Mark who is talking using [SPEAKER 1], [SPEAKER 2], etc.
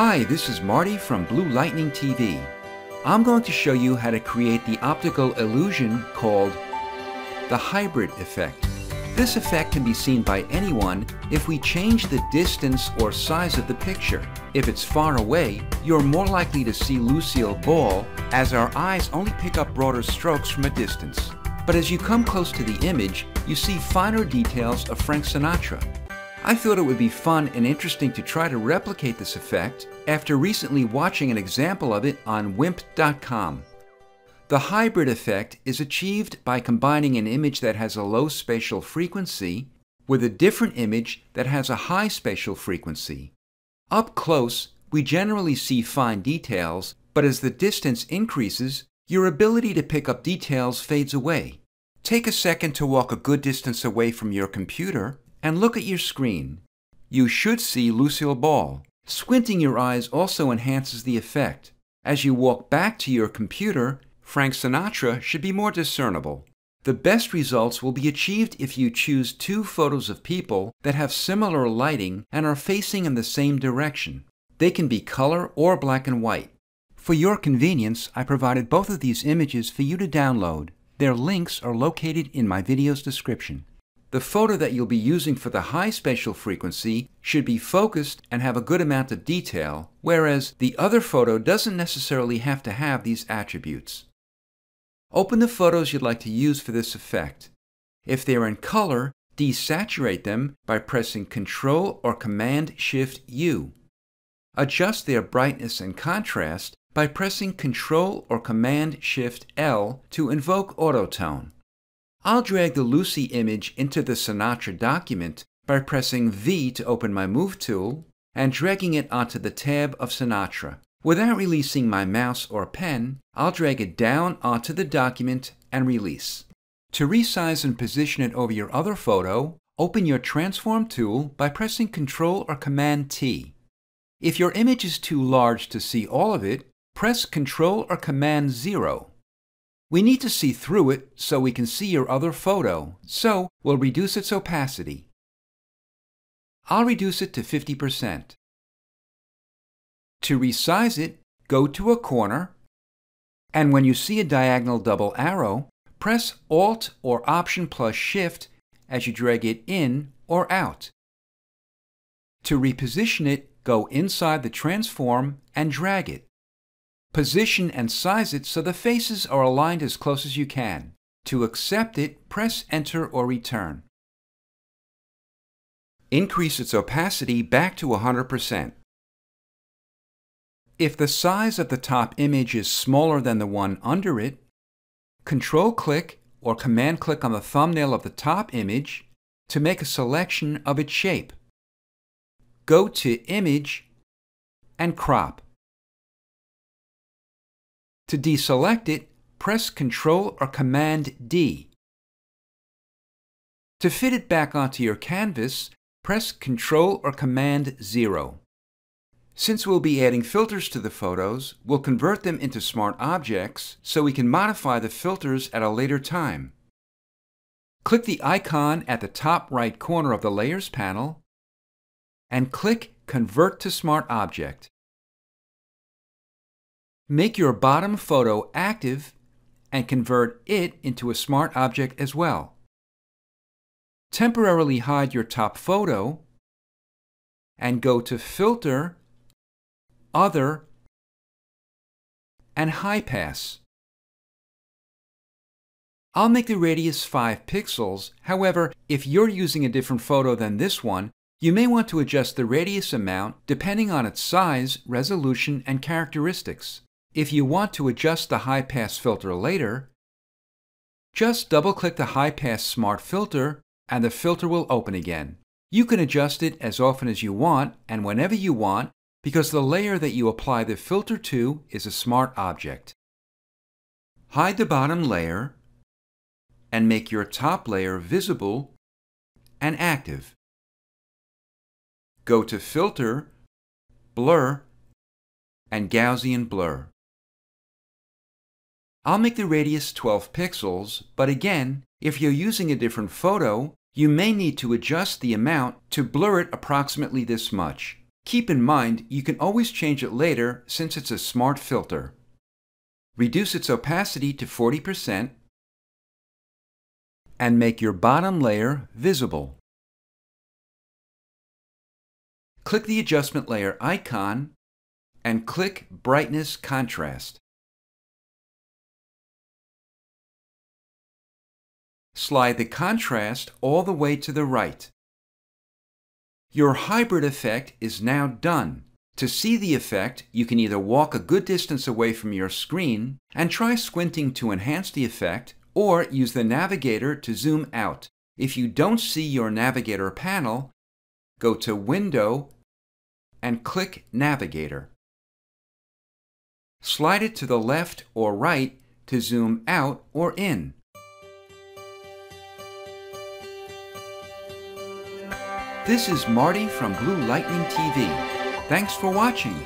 [SPEAKER 1] Hi, this is Marty from Blue Lightning TV. I'm going to show you how to create the optical illusion called the hybrid effect. This effect can be seen by anyone if we change the distance or size of the picture. If it's far away, you're more likely to see Lucille Ball as our eyes only pick up broader strokes from a distance. But as you come close to the image, you see finer details of Frank Sinatra. I thought it would be fun and interesting to try to replicate this effect after recently watching an example of it on wimp.com. The hybrid effect is achieved by combining an image that has a low spatial frequency with a different image that has a high spatial frequency. Up close, we generally see fine details, but as the distance increases, your ability to pick up details fades away. Take a second to walk a good distance away from your computer and look at your screen. You should see Lucille Ball. Squinting your eyes also enhances the effect. As you walk back to your computer, Frank Sinatra should be more discernible. The best results will be achieved if you choose two photos of people that have similar lighting and are facing in the same direction. They can be color or black and white. For your convenience, I provided both of these images for you to download. Their links are located in my video's description. The photo that you'll be using for the high spatial frequency should be focused and have a good amount of detail, whereas the other photo doesn't necessarily have to have these attributes. Open the photos you'd like to use for this effect. If they're in color, desaturate them by pressing Ctrl or Command Shift U. Adjust their brightness and contrast by pressing Ctrl or Command Shift L to invoke Autotone. I'll drag the Lucy image into the Sinatra document by pressing V to open my Move tool and dragging it onto the tab of Sinatra. Without releasing my mouse or pen, I'll drag it down onto the document and release. To resize and position it over your other photo, open your Transform tool by pressing Ctrl or Command T. If your image is too large to see all of it, press Ctrl or Command 0. We need to see through it so we can see your other photo, so we'll reduce its opacity. I'll reduce it to 50%. To resize it, go to a corner, and when you see a diagonal double arrow, press Alt or Option plus Shift as you drag it in or out. To reposition it, go inside the transform and drag it. Position and size it so the faces are aligned as close as you can. To accept it, press Enter or Return. Increase its opacity back to 100%. If the size of the top image is smaller than the one under it, Control-click or Command-click on the thumbnail of the top image to make a selection of its shape. Go to Image and Crop. To deselect it, press Ctrl or Command D. To fit it back onto your canvas, press Ctrl or Command 0. Since we'll be adding filters to the photos, we'll convert them into smart objects so we can modify the filters at a later time. Click the icon at the top right corner of the Layers panel and click Convert to Smart Object. Make your bottom photo active and convert it into a smart object as well. Temporarily hide your top photo and go to Filter other, and High Pass. I'll make the radius 5 pixels, however, if you're using a different photo than this one, you may want to adjust the radius amount depending on its size, resolution, and characteristics. If you want to adjust the high pass filter later, just double-click the high pass smart filter and the filter will open again. You can adjust it as often as you want and whenever you want because the layer that you apply the filter to is a smart object. Hide the bottom layer and make your top layer visible and active. Go to Filter, Blur, and Gaussian Blur. I'll make the radius 12 pixels, but again, if you're using a different photo, you may need to adjust the amount to blur it approximately this much. Keep in mind you can always change it later since it's a smart filter. Reduce its opacity to 40% and make your bottom layer visible. Click the adjustment layer icon and click Brightness Contrast. Slide the contrast all the way to the right. Your hybrid effect is now done. To see the effect, you can either walk a good distance away from your screen and try squinting to enhance the effect, or use the navigator to zoom out. If you don't see your navigator panel, go to Window and click Navigator. Slide it to the left or right to zoom out or in. This is Marty from Blue Lightning TV. Thanks for watching.